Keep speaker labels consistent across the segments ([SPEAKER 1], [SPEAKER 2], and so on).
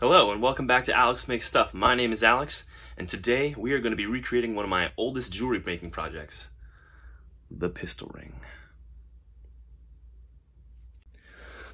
[SPEAKER 1] Hello and welcome back to Alex Makes Stuff. My name is Alex and today we are going to be recreating one of my oldest jewelry making projects, the pistol ring.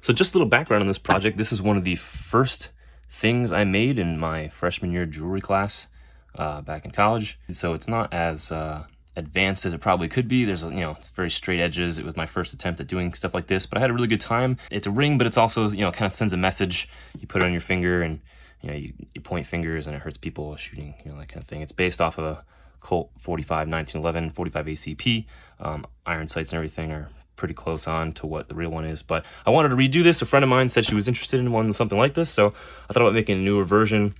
[SPEAKER 1] So just a little background on this project. This is one of the first things I made in my freshman year jewelry class uh, back in college. So it's not as uh, advanced as it probably could be. There's, you know, it's very straight edges. It was my first attempt at doing stuff like this, but I had a really good time. It's a ring, but it's also, you know, kind of sends a message. You put it on your finger and, you know, you, you point fingers and it hurts people shooting, you know, that kind of thing. It's based off of a Colt 45 1911, 45 ACP. Um, iron sights and everything are pretty close on to what the real one is. But I wanted to redo this. A friend of mine said she was interested in one something like this, so I thought about making a newer version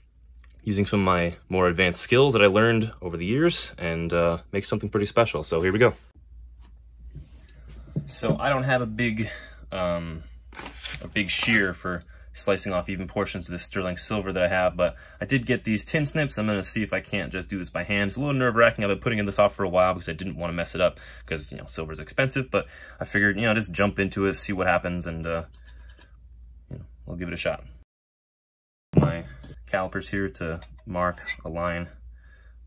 [SPEAKER 1] using some of my more advanced skills that I learned over the years and uh, make something pretty special. So here we go. So I don't have a big, um, a big shear for slicing off even portions of this sterling silver that I have, but I did get these tin snips. I'm gonna see if I can't just do this by hand. It's a little nerve wracking. I've been putting this off for a while because I didn't want to mess it up because, you know, silver is expensive, but I figured, you know, just jump into it, see what happens, and, uh, you know, I'll give it a shot. My calipers here to mark a line.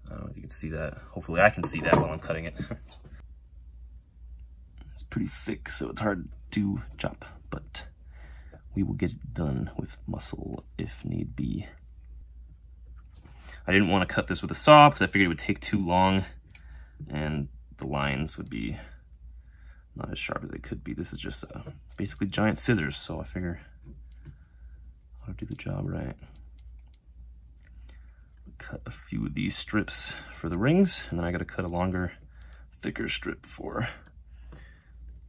[SPEAKER 1] I don't know if you can see that. Hopefully I can see that while I'm cutting it. it's pretty thick, so it's hard to chop, but we will get it done with muscle if need be. I didn't want to cut this with a saw because I figured it would take too long and the lines would be not as sharp as they could be. This is just basically giant scissors, so I figure I'll do the job right cut a few of these strips for the rings, and then I gotta cut a longer, thicker strip for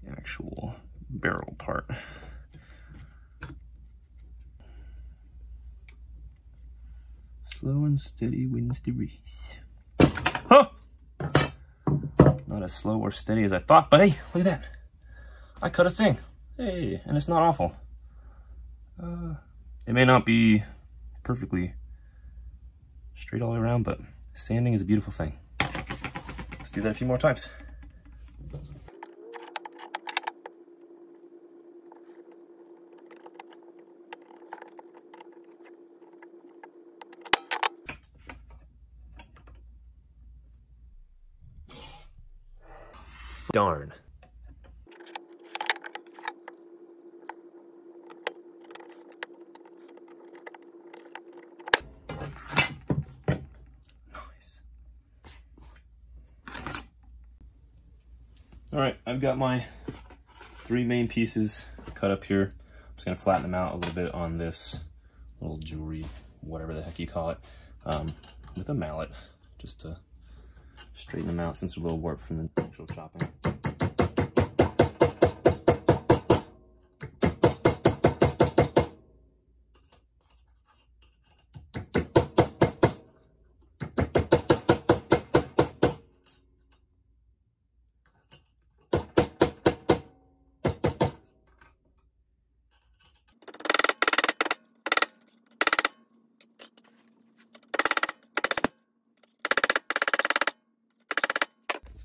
[SPEAKER 1] the actual barrel part. Slow and steady wins the race. Huh! Not as slow or steady as I thought, but hey, look at that. I cut a thing. Hey, and it's not awful. Uh, it may not be perfectly straight all the way around, but sanding is a beautiful thing. Let's do that a few more times. Darn. All right, I've got my three main pieces cut up here. I'm just gonna flatten them out a little bit on this little jewelry, whatever the heck you call it, um, with a mallet, just to straighten them out since they're a little warped from the actual chopping.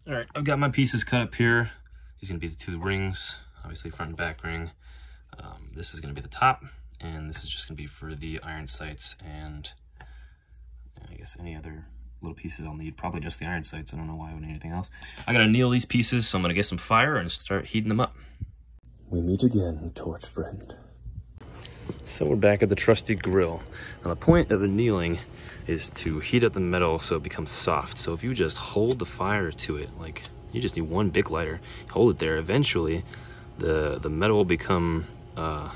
[SPEAKER 1] All right, I've got my pieces cut up here. These are gonna be the two rings, obviously front and back ring. Um, this is gonna be the top, and this is just gonna be for the iron sights and I guess any other little pieces I'll need. Probably just the iron sights. I don't know why I would need anything else. I gotta anneal these pieces, so I'm gonna get some fire and start heating them up. We meet again, torch friend. So we're back at the trusty grill. Now the point of annealing is to heat up the metal so it becomes soft. So if you just hold the fire to it, like you just need one big lighter, hold it there, eventually the, the metal will become uh,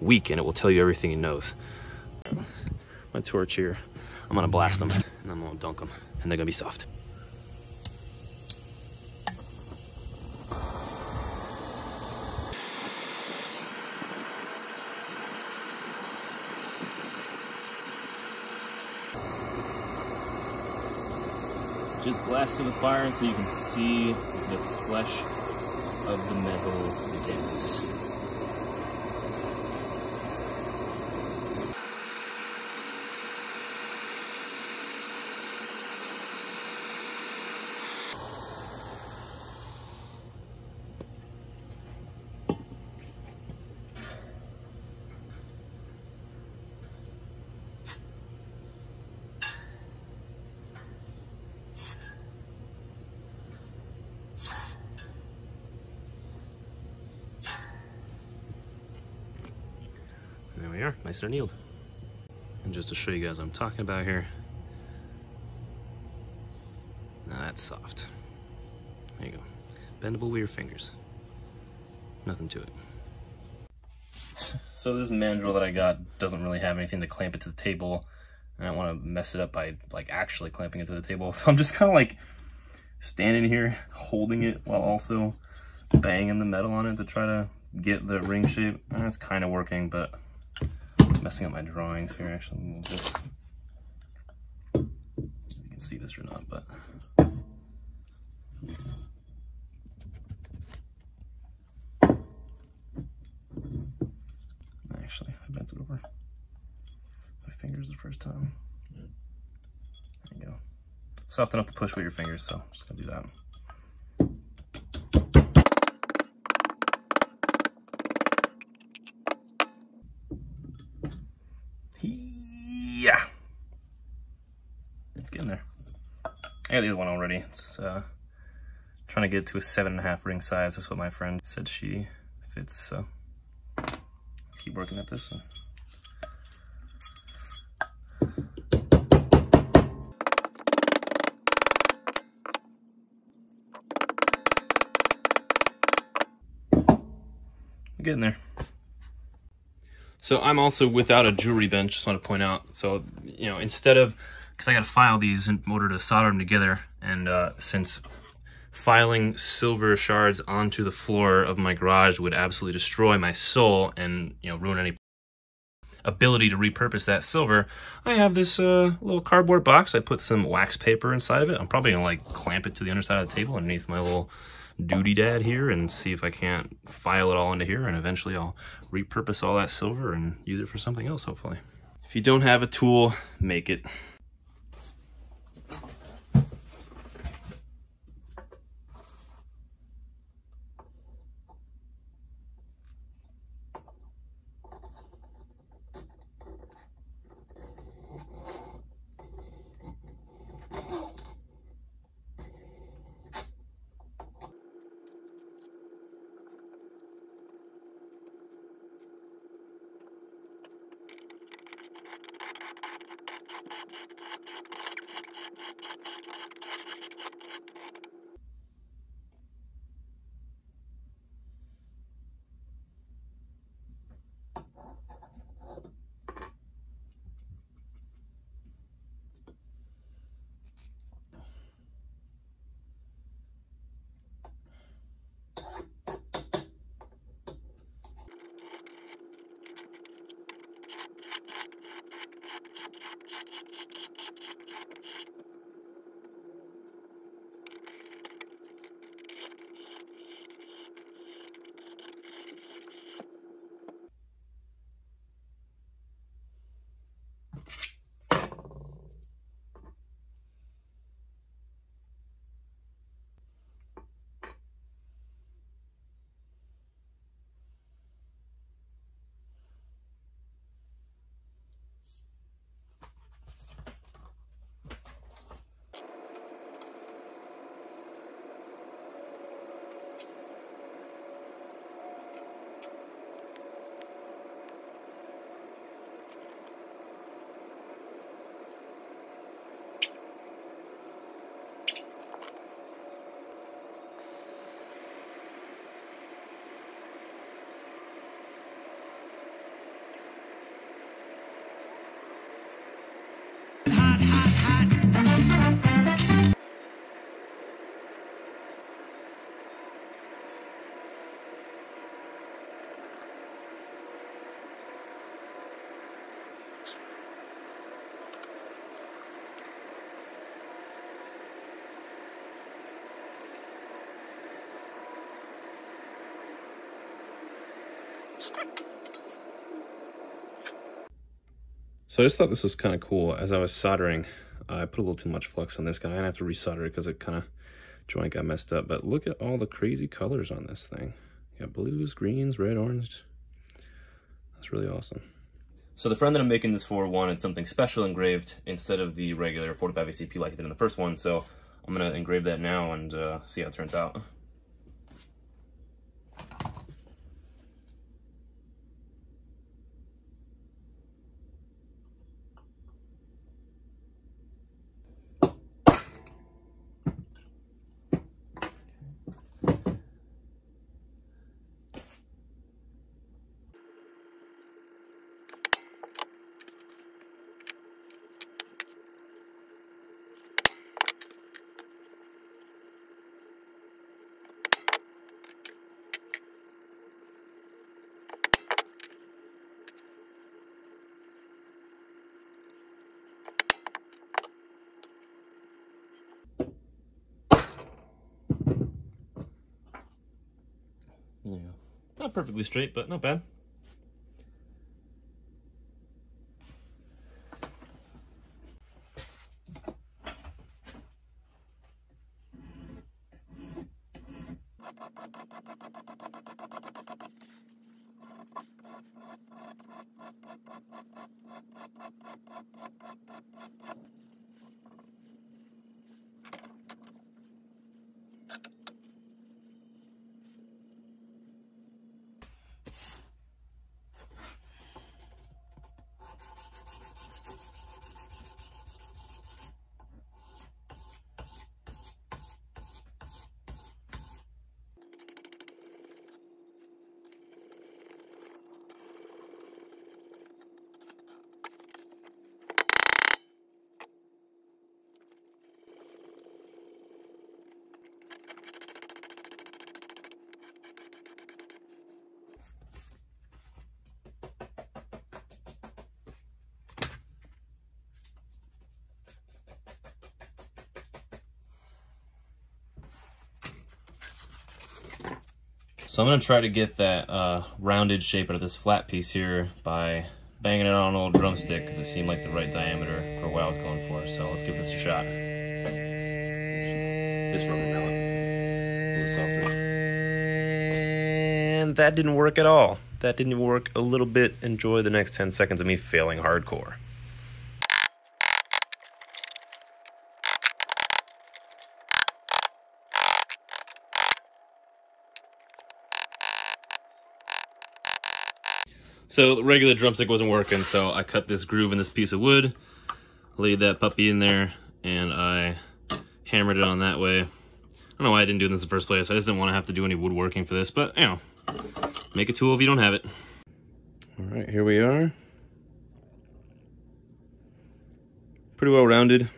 [SPEAKER 1] weak and it will tell you everything it knows. My torch here, I'm gonna blast them and I'm gonna dunk them and they're gonna be soft. It with fire until you can see the flesh of the metal dance. We are, nice and annealed. And just to show you guys I'm talking about here, now that's soft. There you go. Bendable with your fingers. Nothing to it. So this mandrel that I got doesn't really have anything to clamp it to the table. I don't want to mess it up by like actually clamping it to the table. So I'm just kind of like standing here holding it while also banging the metal on it to try to get the ring shape. And it's kind of working, but messing up my drawings here actually. You can see this or not, but actually I bent it over my fingers the first time. There you go. Soft enough to push with your fingers, so I'm just gonna do that. I got the other one already. It's uh, trying to get to a seven and a half ring size. That's what my friend said she fits, so keep working at this. one getting there. So I'm also without a jewelry bench, just want to point out. So, you know, instead of, because I got to file these in order to solder them together, and uh, since filing silver shards onto the floor of my garage would absolutely destroy my soul and, you know, ruin any ability to repurpose that silver, I have this uh, little cardboard box. I put some wax paper inside of it. I'm probably to, like, clamp it to the underside of the table underneath my little duty dad here and see if I can't file it all into here and eventually I'll repurpose all that silver and use it for something else hopefully. If you don't have a tool, make it. ハハハハ! So I just thought this was kind of cool. As I was soldering, I put a little too much flux on this guy. I have to resolder it because it kind of joint got messed up. But look at all the crazy colors on this thing. You got blues, greens, red, orange. That's really awesome. So the friend that I'm making this for wanted something special engraved instead of the regular 45 ACP like I did in the first one. So I'm going to engrave that now and uh, see how it turns out. Not perfectly straight, but not bad. So I'm gonna try to get that uh, rounded shape out of this flat piece here by banging it on an old drumstick because it seemed like the right diameter for what I was going for. So let's give this a shot. This rubber mallet, a little softer. And that didn't work at all. That didn't work a little bit. Enjoy the next 10 seconds of me failing hardcore. So the regular drumstick wasn't working, so I cut this groove in this piece of wood, laid that puppy in there, and I hammered it on that way. I don't know why I didn't do this in the first place. I just didn't want to have to do any woodworking for this, but you know, make a tool if you don't have it. All right, here we are. Pretty well rounded.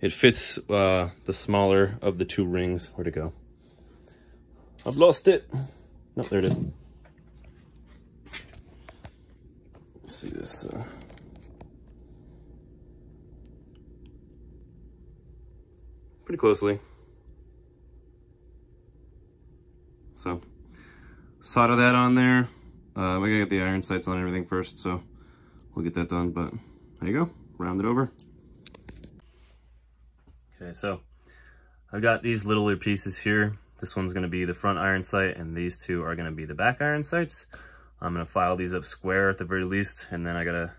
[SPEAKER 1] It fits uh, the smaller of the two rings. Where'd it go? I've lost it. No, there it is. See this. Uh, pretty closely. So, solder that on there. Uh, we gotta get the iron sights on everything first, so we'll get that done, but there you go, round it over. Okay, so I've got these littler pieces here. This one's gonna be the front iron sight, and these two are gonna be the back iron sights. I'm gonna file these up square at the very least, and then I gotta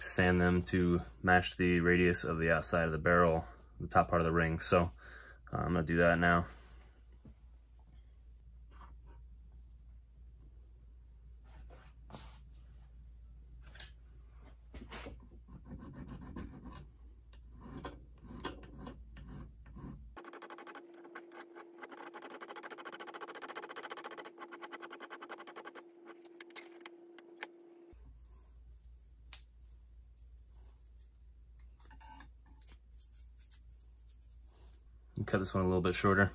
[SPEAKER 1] sand them to match the radius of the outside of the barrel, the top part of the ring. So uh, I'm gonna do that now. Cut this one a little bit shorter.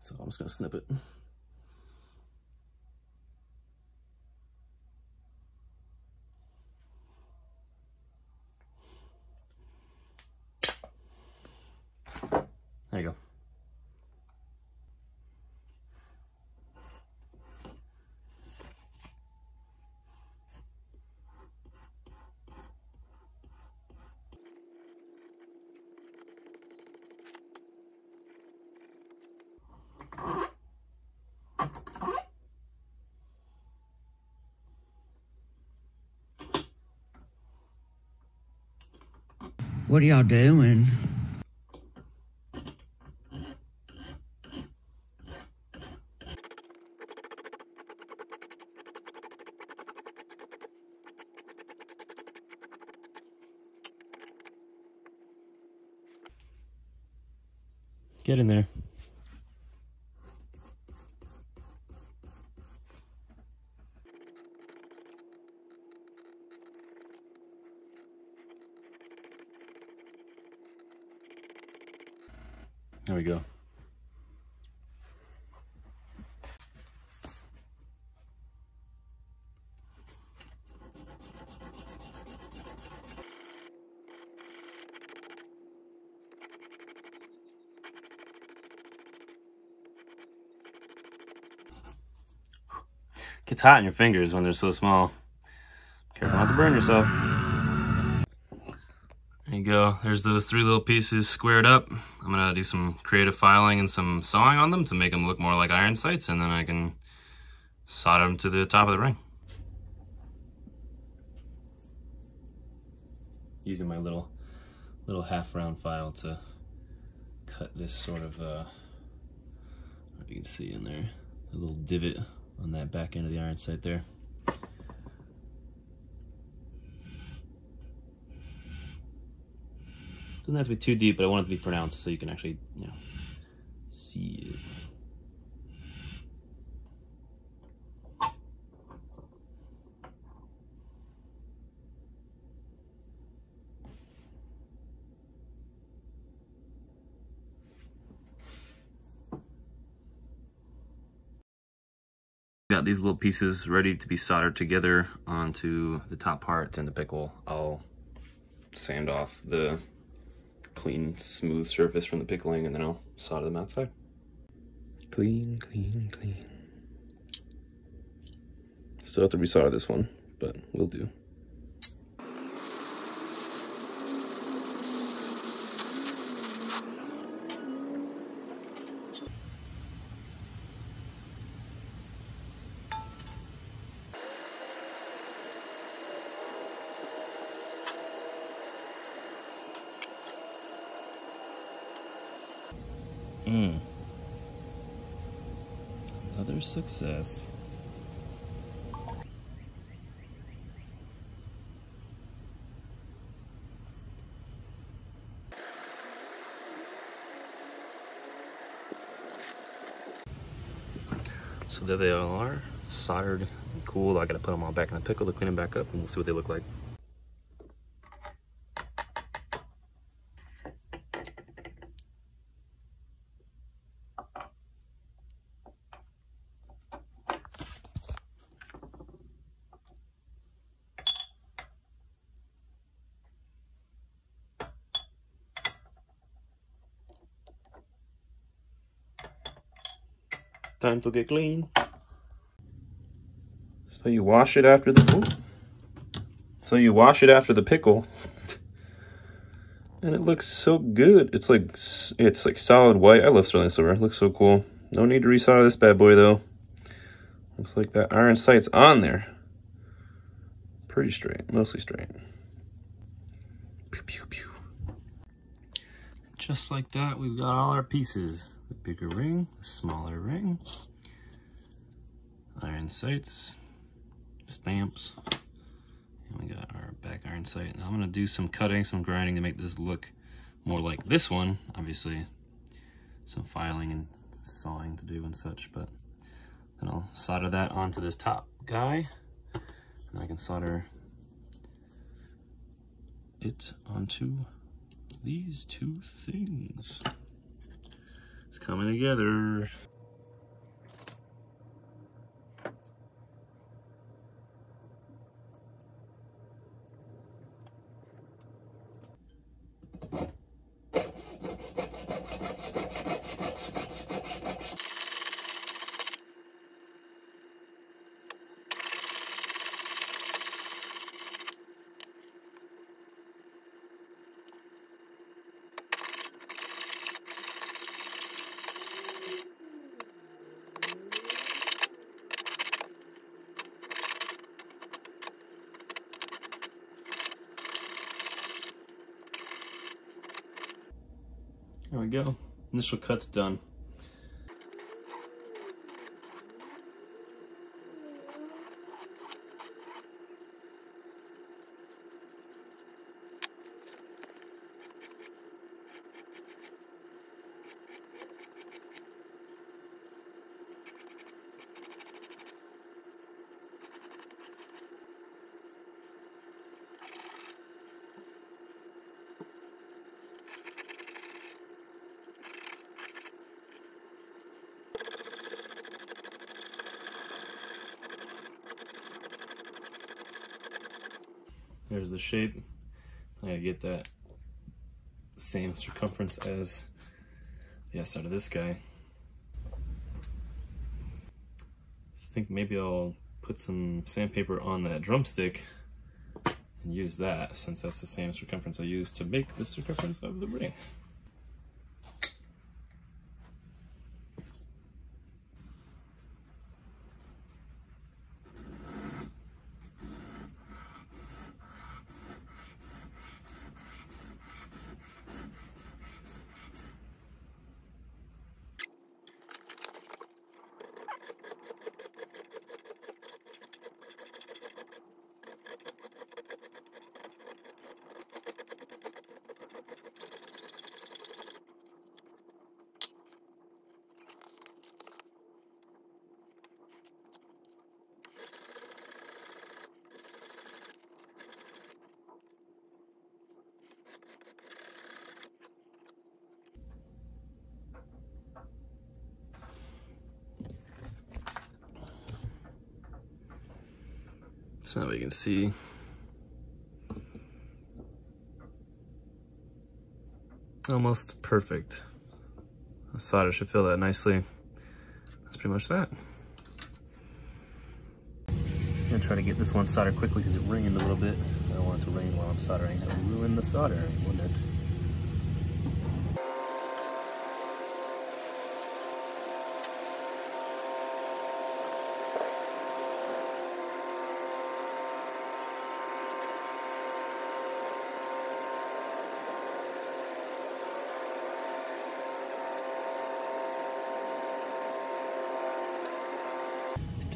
[SPEAKER 1] So I'm just gonna snip it. There you go.
[SPEAKER 2] What are y'all doing?
[SPEAKER 1] Get in there. There we go. gets hot in your fingers when they're so small. Careful not to burn yourself. There you go. There's those three little pieces squared up. I'm gonna do some creative filing and some sawing on them to make them look more like iron sights, and then I can solder them to the top of the ring. Using my little little half round file to cut this sort of uh, you can see in there, a little divot on that back end of the iron sight there. Doesn't have to be too deep, but I want it to be pronounced so you can actually, you know, see it. Got these little pieces ready to be soldered together onto the top part and the pickle. I'll sand off the clean, smooth surface from the pickling and then I'll solder them outside. Clean, clean, clean. Still have to resolder this one, but we'll do. So there they all are, soldered, and cool. I gotta put them all back in the pickle to clean them back up and we'll see what they look like. Time to get clean. So you wash it after the ooh. So you wash it after the pickle. and it looks so good. It's like it's like solid white. I love sterling silver. It looks so cool. No need to resolder this bad boy though. Looks like that iron sight's on there. Pretty straight, mostly straight. Pew, pew, pew. Just like that, we've got all our pieces the bigger ring, the smaller ring, iron sights, stamps, and we got our back iron sight. Now I'm gonna do some cutting, some grinding to make this look more like this one. Obviously, some filing and sawing to do and such, but then I'll solder that onto this top guy, and I can solder it onto these two things. It's coming together. There we go. Initial cut's done. The shape. I gotta get that same circumference as the outside of this guy. I think maybe I'll put some sandpaper on that drumstick and use that since that's the same circumference I used to make the circumference of the ring. Now we can see almost perfect. The solder should fill that nicely. That's pretty much that. I'm gonna try to get this one soldered quickly because it rained a little bit. I don't want it to rain while I'm soldering. It'll ruin the soldering, wouldn't it?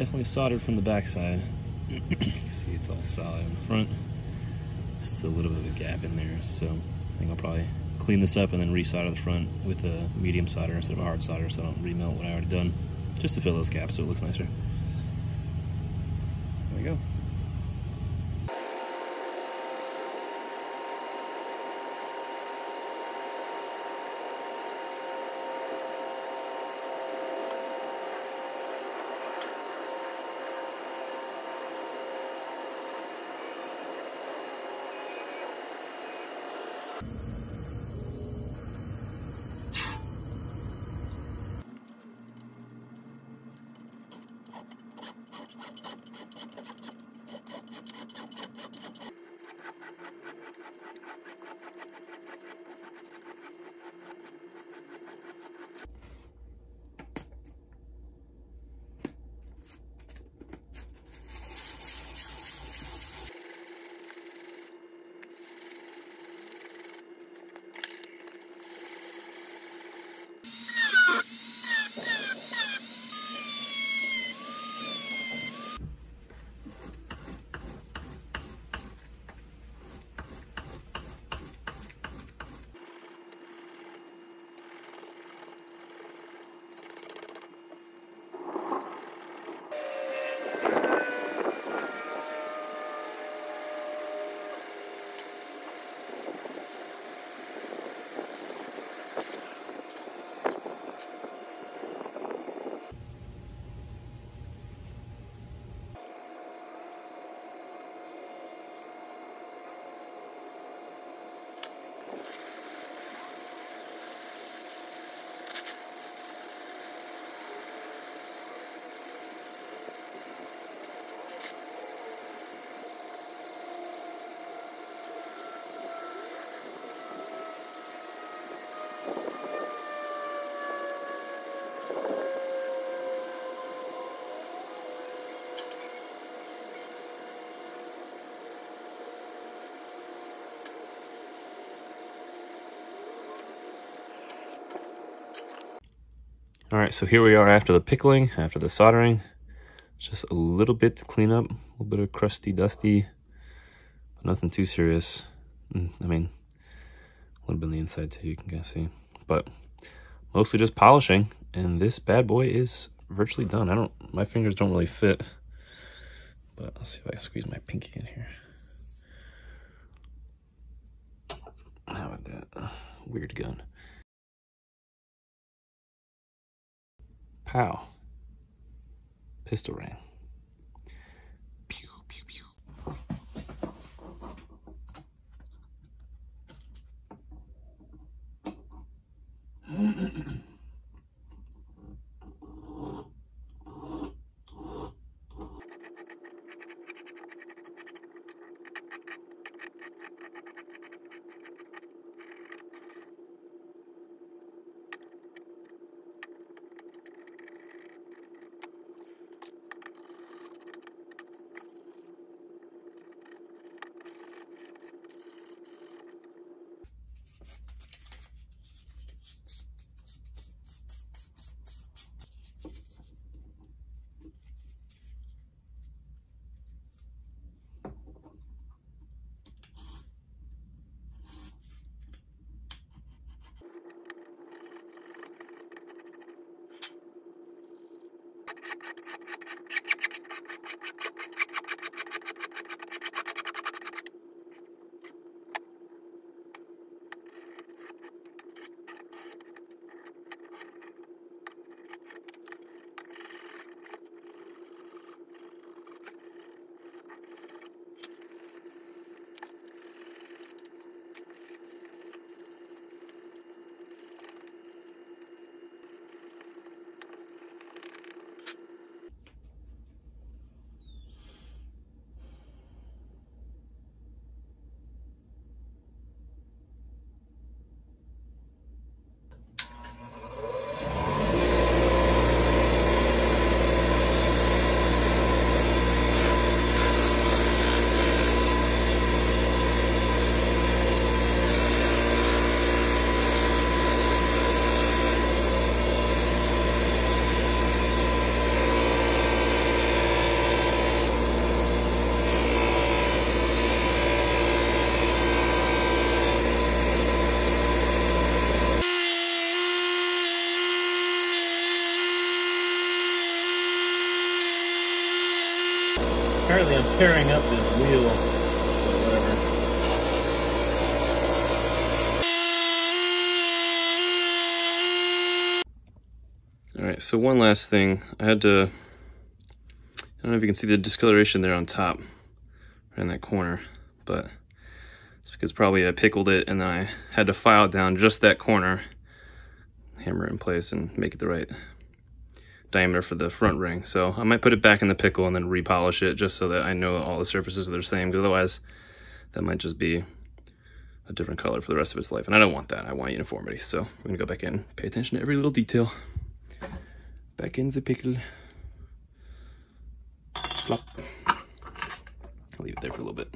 [SPEAKER 1] Definitely soldered from the backside. see it's all solid in the front. Just a little bit of a gap in there. So I think I'll probably clean this up and then resolder the front with a medium solder instead of a hard solder so I don't remelt what I already done. Just to fill those gaps so it looks nicer. There we go. All right, so here we are after the pickling, after the soldering. Just a little bit to clean up, a little bit of crusty, dusty, but nothing too serious. Mm, I mean, a little bit on the inside too, you can kind of see. But mostly just polishing, and this bad boy is virtually done. I don't, my fingers don't really fit, but I'll see if I can squeeze my pinky in here. How about that? Uh, weird gun. Pow. Pistol ring. Mm-hmm. tearing up this wheel. whatever. All right, so one last thing. I had to, I don't know if you can see the discoloration there on top, right in that corner, but it's because probably I pickled it and then I had to file it down just that corner, hammer it in place and make it the right diameter for the front ring. So I might put it back in the pickle and then repolish it just so that I know all the surfaces are the same, because otherwise that might just be a different color for the rest of its life. And I don't want that. I want uniformity. So I'm gonna go back in, pay attention to every little detail. Back in the pickle. Plop. I'll leave it there for a little bit.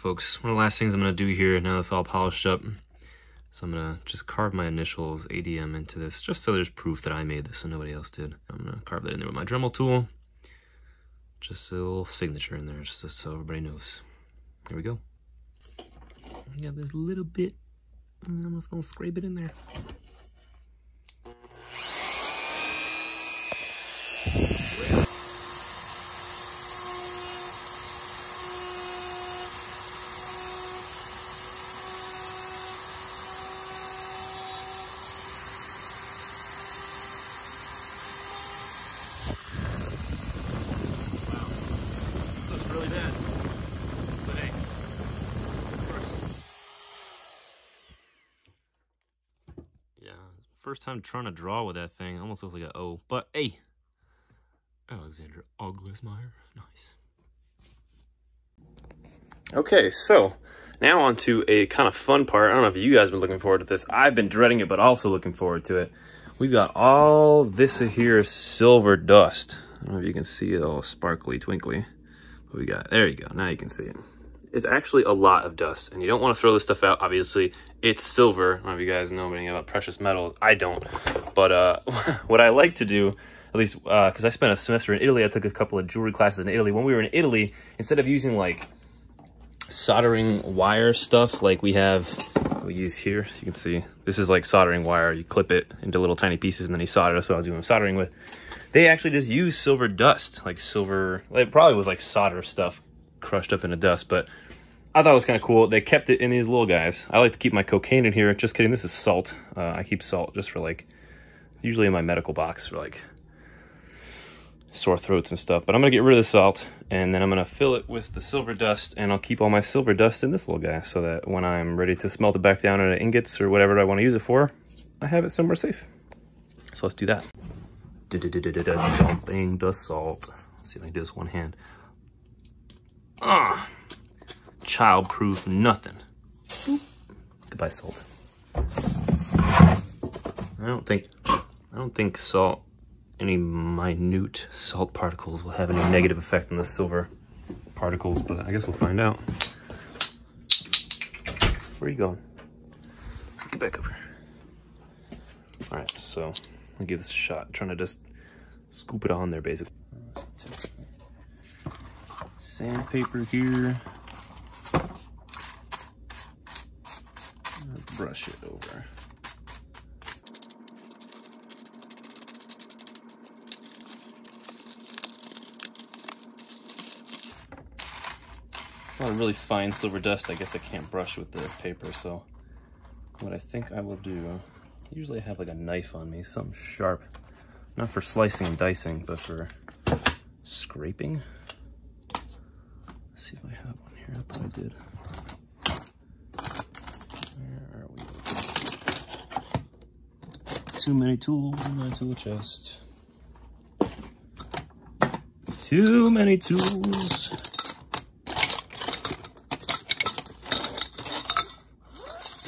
[SPEAKER 1] Folks, one of the last things I'm gonna do here, now it's all polished up, so I'm gonna just carve my initials ADM into this, just so there's proof that I made this and nobody else did. I'm gonna carve that in there with my Dremel tool. Just a little signature in there, just so everybody knows. Here we go. I got this little bit. Mm, I'm just gonna scrape it in there. First time trying to draw with that thing. Almost looks like an O. But hey, Alexander Oglismeyer. Nice. Okay, so now on to a kind of fun part. I don't know if you guys have been looking forward to this. I've been dreading it, but also looking forward to it. We've got all this here silver dust. I don't know if you can see it all sparkly, twinkly. What we got? There you go. Now you can see it. It's actually a lot of dust, and you don't want to throw this stuff out. Obviously, it's silver. I don't know if you guys know anything about precious metals. I don't. But uh, what I like to do, at least because I spent a semester in Italy, I took a couple of jewelry classes in Italy. When we were in Italy, instead of using like soldering wire stuff like we have we use here you can see this is like soldering wire you clip it into little tiny pieces and then you solder that's what i was doing soldering with they actually just use silver dust like silver it probably was like solder stuff crushed up into dust but i thought it was kind of cool they kept it in these little guys i like to keep my cocaine in here just kidding this is salt uh, i keep salt just for like usually in my medical box for like sore throats and stuff. But I'm gonna get rid of the salt and then I'm gonna fill it with the silver dust and I'll keep all my silver dust in this little guy so that when I'm ready to smelt it back down into ingots or whatever I wanna use it for, I have it somewhere safe. So let's do that. Dumping the salt. Let's see if I can do this one hand. Ah, child-proof nothing. Boop. Goodbye, salt. I don't think, I don't think salt any minute salt particles will have any negative effect on the silver particles, but I guess we'll find out. Where are you going? Get back over here. All right, so I'll give this a shot. I'm trying to just scoop it on there, basically. Sandpaper here. Brush it over. a lot of really fine silver dust. I guess I can't brush with the paper, so what I think I will do, usually I have like a knife on me, something sharp. Not for slicing and dicing, but for scraping. Let's see if I have one here. I I did. Where are we? Too many tools in my tool chest. Too many tools.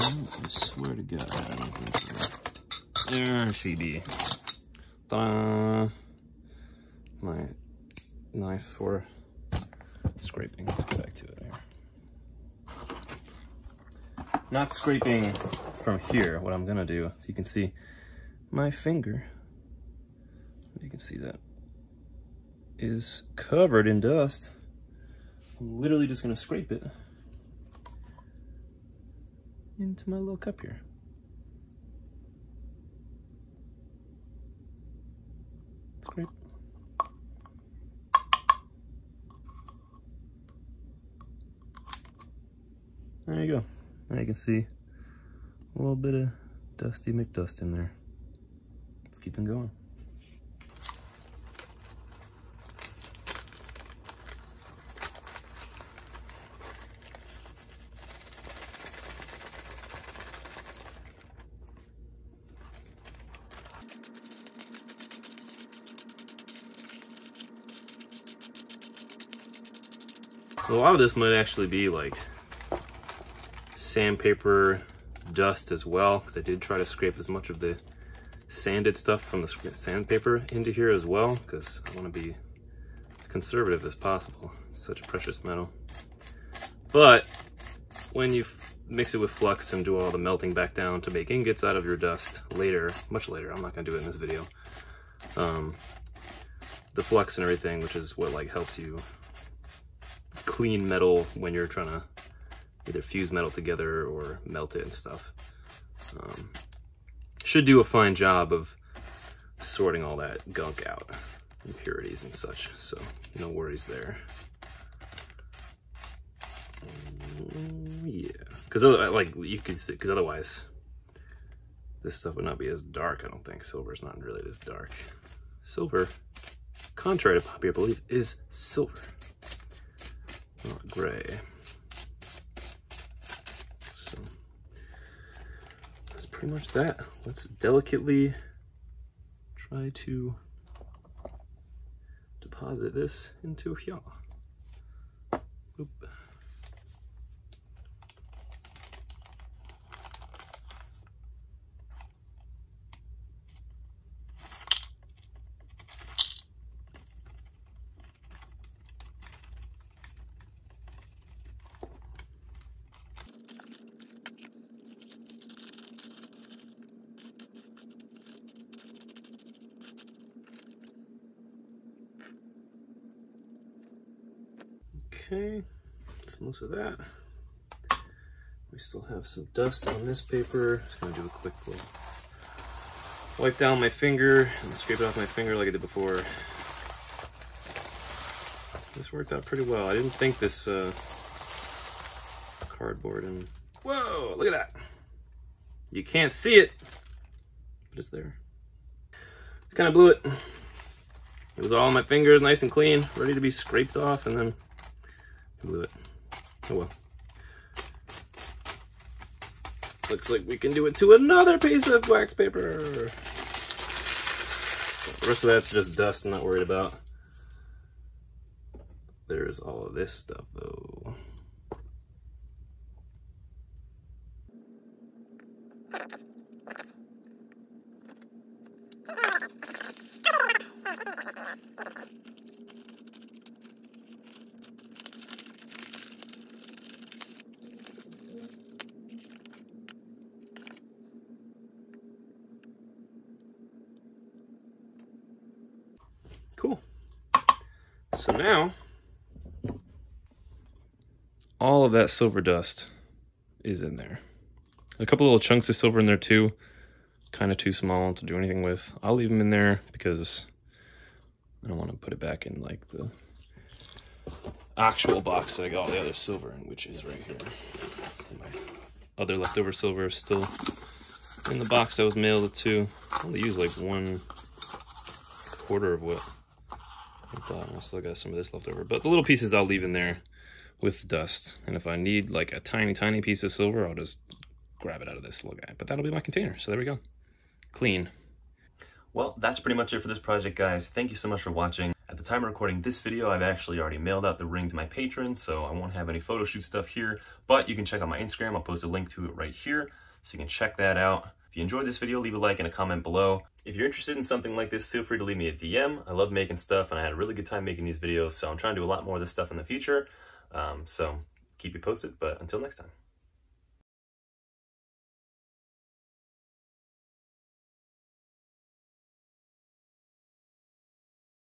[SPEAKER 1] I swear to God, I don't think so. There she be. My knife for scraping. Let's get back to it here. Not scraping from here. What I'm gonna do, so you can see my finger. You can see that is covered in dust. I'm literally just gonna scrape it into my little cup here. There you go. Now you can see a little bit of Dusty McDust in there. Let's keep them going. A lot of this might actually be like sandpaper dust as well, because I did try to scrape as much of the sanded stuff from the sandpaper into here as well, because I want to be as conservative as possible. It's such a precious metal. But when you mix it with flux and do all the melting back down to make ingots out of your dust later, much later, I'm not going to do it in this video, um, the flux and everything, which is what like helps you clean metal when you're trying to either fuse metal together or melt it and stuff. Um, should do a fine job of sorting all that gunk out, impurities and such, so no worries there. Um, yeah, because like you could because otherwise this stuff would not be as dark, I don't think. silver is not really this dark. Silver, contrary to popular belief, is silver not gray. So that's pretty much that. Let's delicately try to deposit this into here. Oop. Okay, that's most of that. We still have some dust on this paper. Just gonna do a quick little wipe down my finger and scrape it off my finger like I did before. This worked out pretty well. I didn't think this uh, cardboard and whoa, look at that. You can't see it, but it's there. Just kind of blew it. It was all on my fingers, nice and clean, ready to be scraped off, and then blew it. Oh well. Looks like we can do it to another piece of wax paper. The rest of that's just dust I'm not worried about. There's all of this stuff though. Cool. So now, all of that silver dust is in there. A couple little chunks of silver in there too. Kind of too small to do anything with. I'll leave them in there because I don't want to put it back in like the actual box that I got all the other silver in, which is right here. My other leftover silver is still in the box I was mailed to. I only use like one quarter of what I thought I still got some of this left over. But the little pieces I'll leave in there with dust. And if I need like a tiny, tiny piece of silver, I'll just grab it out of this little guy. But that'll be my container. So there we go. Clean.
[SPEAKER 3] Well, that's pretty much it for this project, guys. Thank you so much for watching. At the time of recording this video, I've actually already mailed out the ring to my patrons, so I won't have any photo shoot stuff here, but you can check out my Instagram. I'll post a link to it right here, so you can check that out. If you enjoyed this video, leave a like and a comment below. If you're interested in something like this, feel free to leave me a DM. I love making stuff and I had a really good time making these videos, so I'm trying to do a lot more of this stuff in the future. Um, so keep you posted, but until next time.